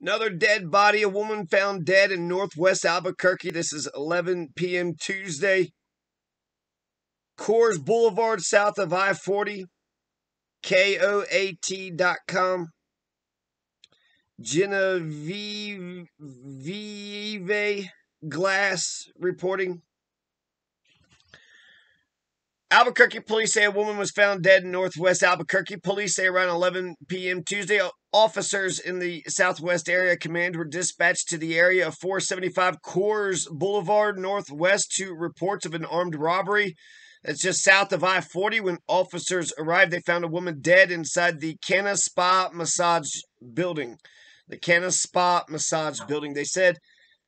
Another dead body. A woman found dead in northwest Albuquerque. This is 11 p.m. Tuesday. Coors Boulevard, south of I 40. KOAT.com. Genevieve Glass reporting. Albuquerque police say a woman was found dead in northwest Albuquerque. Police say around 11 p.m. Tuesday, officers in the Southwest Area Command were dispatched to the area of 475 Coors Boulevard Northwest to reports of an armed robbery. That's just south of I 40. When officers arrived, they found a woman dead inside the Canna Spa Massage building. The Canna Spa Massage building. They said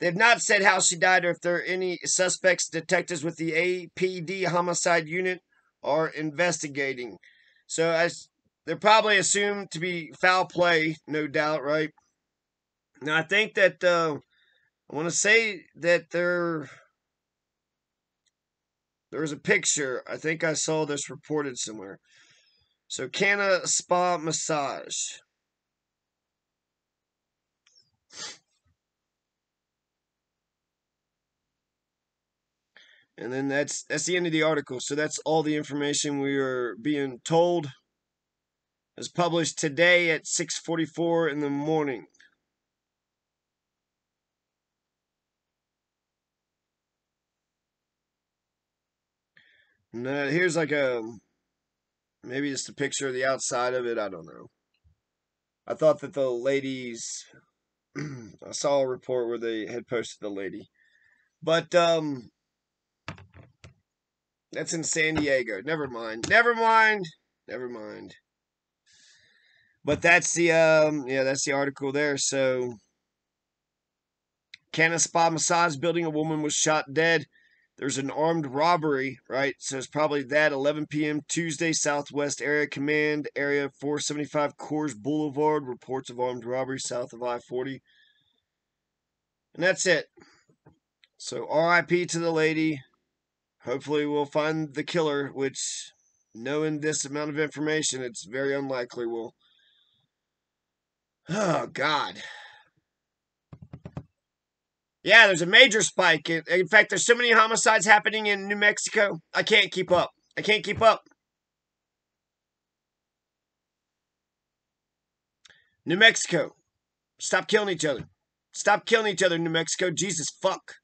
they have not said how she died or if there are any suspects. Detectives with the APD homicide unit are investigating. So as they're probably assumed to be foul play, no doubt, right? Now I think that uh, I want to say that there there was a picture. I think I saw this reported somewhere. So Canna Spa Massage. And then that's that's the end of the article. So that's all the information we are being told. It was published today at 6:44 in the morning. Now here's like a maybe just a picture of the outside of it. I don't know. I thought that the ladies. I saw a report where they had posted the lady, but um, that's in San Diego. Never mind. Never mind. Never mind. But that's the um yeah, that's the article there. So Canna Spa Massage Building, a woman was shot dead. There's an armed robbery, right? So it's probably that 11 p.m. Tuesday, Southwest Area Command, Area 475 Coors Boulevard. Reports of armed robbery south of I 40. And that's it. So RIP to the lady. Hopefully, we'll find the killer, which, knowing this amount of information, it's very unlikely we'll. Oh, God. Yeah, there's a major spike. In fact, there's so many homicides happening in New Mexico. I can't keep up. I can't keep up. New Mexico. Stop killing each other. Stop killing each other, New Mexico. Jesus fuck.